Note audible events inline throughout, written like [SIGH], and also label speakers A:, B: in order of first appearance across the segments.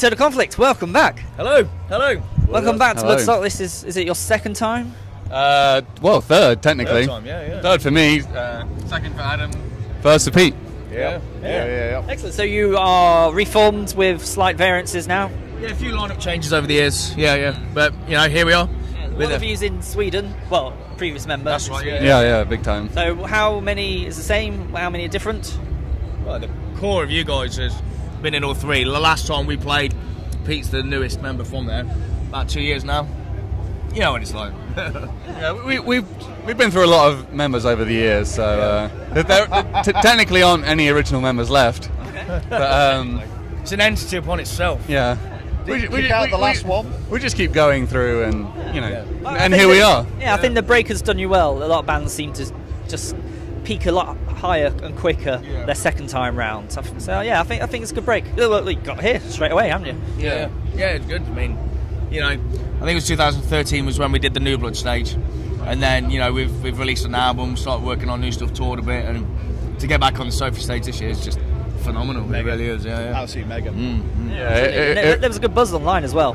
A: Internal Conflict, welcome back.
B: Hello, hello.
A: Welcome back to
C: Hello.
A: Bloodstock. This is is it your second time?
C: Uh, well, third technically.
B: Third time, yeah, yeah.
C: Third for me. Uh, second for Adam. First for Pete.
B: Yeah,
D: Yeah, yeah, yeah.
A: Excellent. So you are reformed with slight variances now.
B: yeah. A few lineup changes over the years. Yeah, yeah. But you know, here we are.
A: One
B: With
A: of
B: a-
A: you's in Sweden. Well, previous member.
B: That's right,
A: Sweden.
C: Yeah, yeah, big time.
A: So how many is the same? How many are different?
B: Well, the core of you guys has been in all three. The last time we played, Pete's the newest member from there. About two years now. You know what it's like. [LAUGHS]
C: Yeah, we, we've we've been through a lot of members over the years, so uh, there, there t- technically aren't any original members left. But um,
B: it's an entity upon itself.
C: yeah,
D: Did you kick out the last one?
C: We just keep going through, and you know,
A: I
C: and
A: think
C: here we are.
A: Yeah, I think the break has done you well. A lot of bands seem to just peak a lot higher and quicker
B: Yeah.
A: their second time round. So, so, yeah, I think I think it's a good break. You got here straight away, haven't you?
B: Yeah, yeah, it's good. I mean, you know, I think it was 2013 was when we did the New Blood stage, and then you know we've we've released an album, started working on new stuff, toured a bit, and to get back on the Sophie stage this year is just phenomenal. It really is. Yeah, yeah. Mm, mm.
D: Absolutely mega.
C: Yeah, it, it-
A: there,
C: it-
A: there was a good buzz online as well.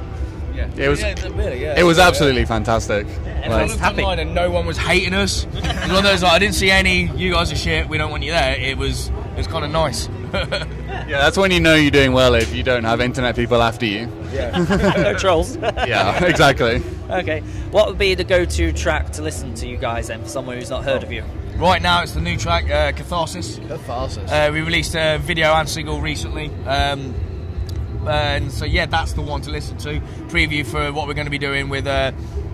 B: Yeah.
C: It was-
B: Yeah, really, yeah.
C: it was
B: Yeah.
C: absolutely fantastic.
B: I
A: Everyone's
B: looked
A: happy.
B: online and no one was hating us. [LAUGHS] It was one of those like, I didn't see any. You guys are shit. We don't want you there. It was it was kind of nice. [LAUGHS]
C: Yeah, that's when you know you're doing well if you don't have internet people after you.
A: Yeah, [LAUGHS] no trolls.
C: Yeah, exactly.
A: okay, what would be the go-to track to listen to you guys then for someone who's not heard of you?
B: right now, it's the new track, uh, Catharsis.
D: Catharsis.
B: Uh, we released a video and single recently. Um, and so, yeah, that's the one to listen to. Preview for what we're going to be doing with uh,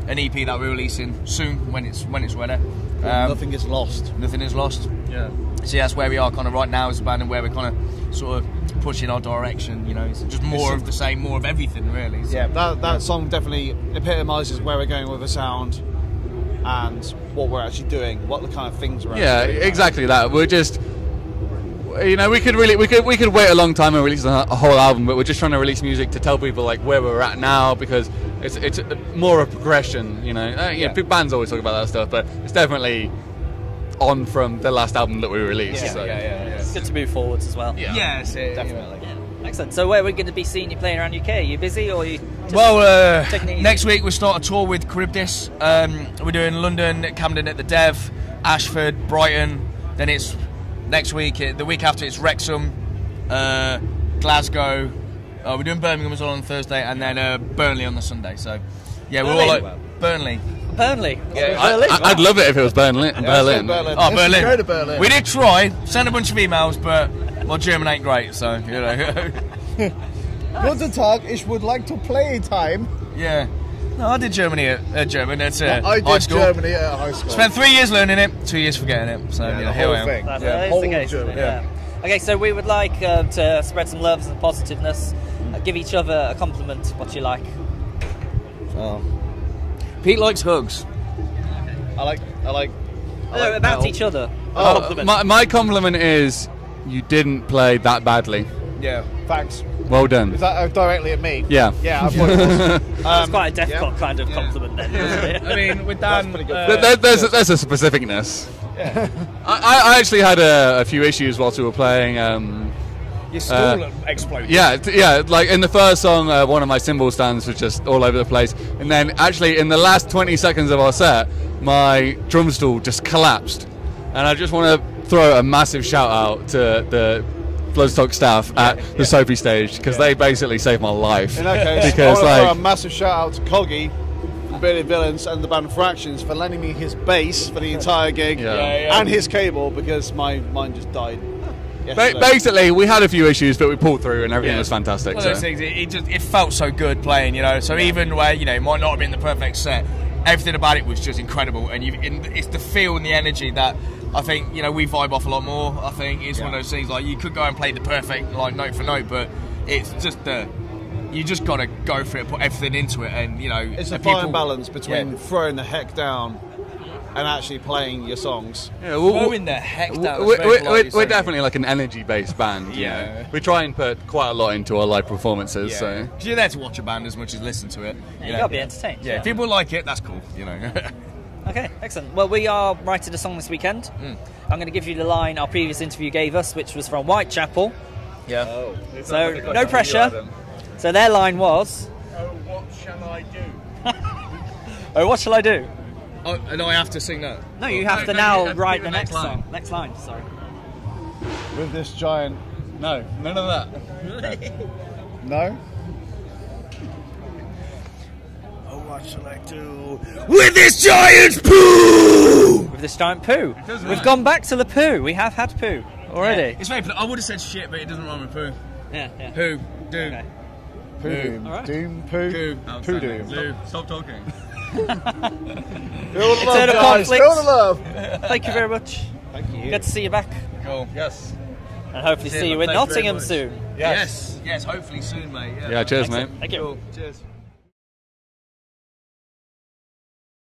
B: an EP that we're releasing soon when it's when it's ready. Um,
D: Nothing is lost.
B: nothing is lost.
C: Yeah.
B: So yeah, that's where we are kind of right now as a band and where we're kind of sort of pushing our direction. You know, it's just more of the same, more of everything, really. So-
D: Yeah, that, that song definitely epitomises where we're going with the sound and what we're actually doing, what the kind of things we're
C: Yeah,
D: doing.
C: exactly that. We're just, you know, we could really, we could, we could wait a long time and release a, a whole album, but we're just trying to release music to tell people like where we're at now because it's it's more of a progression. You know, uh, yeah,
D: Yeah.
C: big bands always talk about that stuff, but it's definitely on from the last album that we released.
D: Yeah,
C: so.
B: yeah, yeah, yeah.
A: It's good to move forwards as well.
C: Yeah.
B: Yeah, that's it,
D: Definitely.
A: Excellent. So where are we going to be seeing you playing around UK? Are you busy or are you? Just
B: Well, uh,
A: taking it easy?
B: next week we start a tour with Charybdis. Um, we're doing London, Camden at the Dev, Ashford, Brighton. Then it's next week. The week after it's Wrexham, uh, Glasgow. Uh, we're doing Birmingham as well on Thursday, and then uh, Burnley on the Sunday. So, yeah, we're all
A: Burnley?
B: like Burnley.
A: Burnley.
B: Yeah,
C: I,
A: Berlin.
C: I, would love it if it was Burnley.
D: Yeah,
C: Berlin.
D: Berlin.
B: Oh,
D: Let's
B: Berlin.
D: Go to Berlin.
B: We did try, send a bunch of emails, but well, German ain't great, so you know. [LAUGHS] [LAUGHS]
D: Guten Tag, ich would like to play time.
B: yeah. No, I did Germany at uh, German at uh,
D: I
B: high
D: did
B: school.
D: Germany at high school.
B: Spent three years learning it, two years forgetting it. So
D: Yeah,
B: you know,
D: the
B: here
D: whole
B: I am.
D: thing.
A: That,
D: Yeah,
A: that is
D: whole
A: the case.
D: German,
A: isn't it? Yeah. Okay, so we would like uh, to spread some love and positiveness. Uh, give each other a compliment. What you like?
B: Pete likes hugs.
D: I like, I like. I
A: No,
D: like
A: about
D: metal.
A: each other.
D: Oh,
A: compliment.
C: My, my compliment is you didn't play that badly.
B: Yeah.
D: Thanks.
C: Well done.
D: Is that uh, directly at me?
C: Yeah.
D: Yeah, I thought it was. [LAUGHS]
A: That's
D: Um,
A: quite a
D: yeah.
A: Kind of compliment then, isn't it?
B: I mean, with
D: That's
B: Dan,
D: pretty good.
B: uh,
C: There- there- there's, a, there's a specificness. I, I- I actually had a, a few issues whilst we were playing. Um,
B: your stool
C: uh,
B: exploded.
C: yeah, t- yeah. Like in the first song, uh, one of my cymbal stands was just all over the place, and then actually in the last 20 seconds of our set, my drum stool just collapsed, and I just want to throw a massive shout out to the Bloodstock staff at the Sophie stage because they basically saved my life.
D: In that case, [LAUGHS]
C: because
D: I want to throw a massive shout out to Coggy from Billy Villains and the band Fractions for lending me his bass for the entire gig
C: Yeah. Yeah,
B: yeah.
D: and his cable because my mine just died.
C: ba-
D: yesterday.
C: basically we had a few issues, but we pulled through and everything
B: Yeah.
C: was fantastic.
B: One of those
C: so.
B: things. It, it just it felt so good playing, you know. So even where you know it might not have been the perfect set, everything about it was just incredible, and you and it's the feel and the energy that I think you know we vibe off a lot more. I think it's one of those things like you could go and play the perfect like note for note, but it's just the you just got to go for it, put everything into it, and you know
D: It's a
B: and
D: fine
B: people-
D: balance between
B: Yeah.
D: throwing the heck down and actually playing your songs.
C: Yeah, well,
B: Throwing the heck down.
C: We're, we're, we're, we're definitely like an energy-based band. you
B: Yeah.
C: know. we try and put quite a lot into our live performances.
B: Yeah.
C: So
B: 'Cause you're there to watch a band as much as listen to it.
A: Yeah, you
B: know.
A: gotta be entertained.
B: Yeah, if people like it, that's cool. You know. [LAUGHS]
A: Okay, excellent. Well, we are writing a song this weekend.
B: Hmm.
A: I'm going to give you the line our previous interview gave us, which was from Whitechapel.
B: yeah.
A: So no pressure. So their line was,
B: Oh, what shall I do? [LAUGHS]
A: "Oh, what shall I do?"
B: Oh, and I have to sing that.
A: No, you
B: Oh,
A: have to
B: no,
A: now
B: have
A: write
B: do
A: the next
B: line.
A: song. Next line. Sorry.
D: With this giant.
C: No, none of that. [LAUGHS]
D: No?
B: Oh, what shall I do with this giant poo?
A: With this giant poo.
B: does
A: We've
B: rhyme.
A: gone back to the poo. We have had poo already.
B: It's very. I would have said shit, but it doesn't rhyme with poo.
A: Yeah, yeah.
B: Who? Do.
A: Okay.
D: Poo doom.
A: Alright.
D: Doom, poo.
B: Poo.
D: Poo doom.
B: Lou, stop talking. [LAUGHS]
D: Feel the
A: Eternal
D: love, guys.
A: conflict.
D: Feel the love.
A: Thank you very much.
D: Thank you.
A: Good to see you back,
B: Cool. Yes.
A: and hopefully
B: Yeah,
A: see you in
B: thank you very
A: Nottingham soon.
B: Yes. Yes. Hopefully soon, mate. Yeah.
C: Yeah, cheers, mate.
A: Thank you.
B: Cool. Cheers.